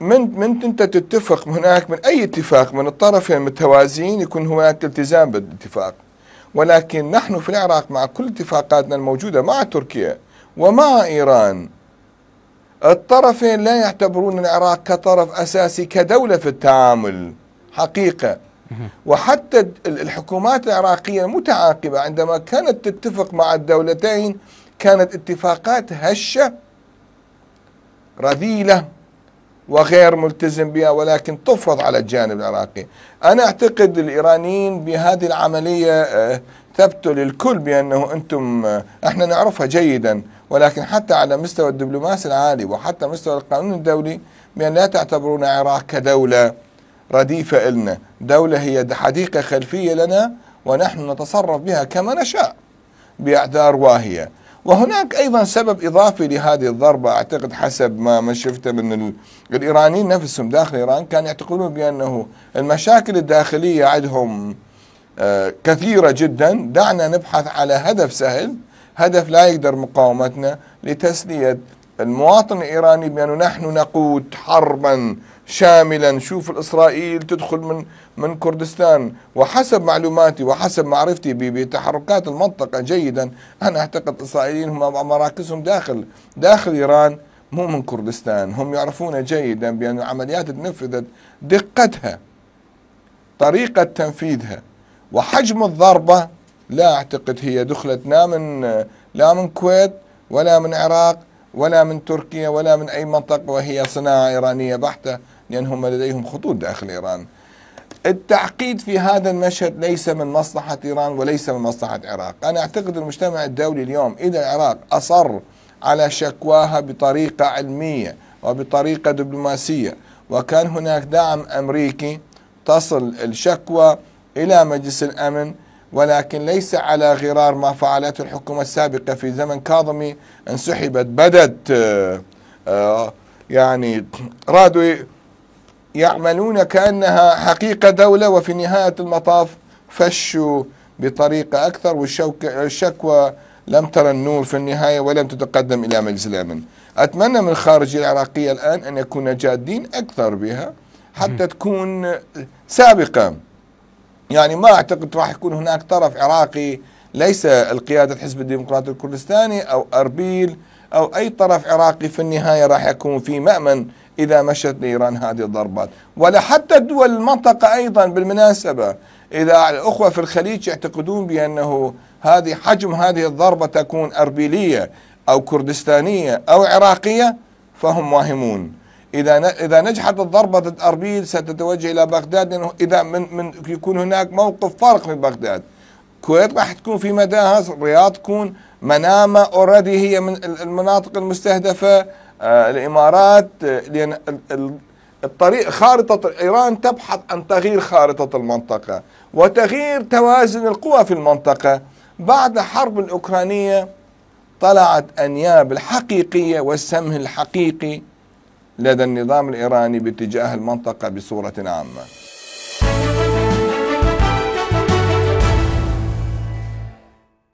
من من انت تتفق هناك من اي اتفاق من الطرفين متوازيين يكون هناك التزام بالاتفاق. ولكن نحن في العراق مع كل اتفاقاتنا الموجودة مع تركيا ومع إيران الطرفين لا يعتبرون العراق كطرف أساسي كدولة في التعامل حقيقة. وحتى الحكومات العراقية المتعاقبه عندما كانت تتفق مع الدولتين كانت اتفاقات هشة رذيلة. وغير ملتزم بها ولكن تفرض على الجانب العراقي. أنا أعتقد الإيرانيين بهذه العملية آه، ثبتوا للكل بأنه أنتم آه، إحنا نعرفها جيدا ولكن حتى على مستوى الدبلوماسي العالي وحتى مستوى القانون الدولي بأن لا تعتبرون العراق كدولة رديفة إلنا. دولة هي حديقة خلفية لنا ونحن نتصرف بها كما نشاء بأعذار واهية. وهناك أيضا سبب إضافي لهذه الضربة أعتقد حسب ما ما شفته من الإيرانيين نفسهم داخل إيران كانوا يعتقدون بأنه المشاكل الداخلية عندهم آه، كثيرة جدا. دعنا نبحث على هدف سهل هدف لا يقدر مقاومتنا لتسلية المواطن الإيراني بأنه نحن نقود حربا شاملا. شوف الإسرائيل تدخل من من كردستان. وحسب معلوماتي وحسب معرفتي بتحركات المنطقة جيدا أنا أعتقد الاسرائيليين هم مراكزهم داخل داخل إيران مو من كردستان. هم يعرفون جيدا بأن العمليات تنفذت دقتها طريقة تنفيذها. وحجم الضربة لا أعتقد هي دخلت لا من لا من الكويت ولا من العراق ولا من تركيا ولا من أي منطقة وهي صناعة إيرانية بحتة لأنهم لديهم خطوط داخل إيران. التعقيد في هذا المشهد ليس من مصلحة إيران وليس من مصلحة العراق. أنا أعتقد المجتمع الدولي اليوم إذا العراق أصر على شكواها بطريقة علمية وبطريقة دبلوماسية. وكان هناك دعم أمريكي تصل الشكوى إلى مجلس الأمن ولكن ليس على غرار ما فعلته الحكومة السابقة في زمن كاظمي انسحبت بدت آه، آه، يعني رادوا يعملون كأنها حقيقة دولة وفي نهاية المطاف فشوا بطريقة أكثر والشكوى لم ترى النور في النهاية ولم تتقدم إلى مجلس الأمن. أتمنى من الخارجية العراقية الآن أن يكون جادين أكثر بها حتى تكون سابقة. يعني ما أعتقد راح يكون هناك طرف عراقي ليس القيادة الحزب الديمقراطي الكردستاني أو أربيل أو أي طرف عراقي في النهاية راح يكون في مأمن إذا مشت لإيران هذه الضربات. ولا حتى دول المنطقة أيضا بالمناسبة إذا الأخوة في الخليج يعتقدون بأنه هذه حجم هذه الضربة تكون أربيلية أو كردستانية أو عراقية فهم واهمون. إذا إذا نجحت الضربة ضد أربيل ستتوجه إلى بغداد لأنه إذا من من يكون هناك موقف فرق من بغداد. الكويت راح تكون في مداها الرياض تكون منامة اوريدي هي من المناطق المستهدفة آه، الإمارات آه، لأن الطريق خارطة إيران تبحث عن تغيير خارطة المنطقة وتغيير توازن القوى في المنطقة. بعد حرب الأوكرانية طلعت أنياب الحقيقية والسمه الحقيقي لدى النظام الإيراني باتجاه المنطقة بصورة عامة.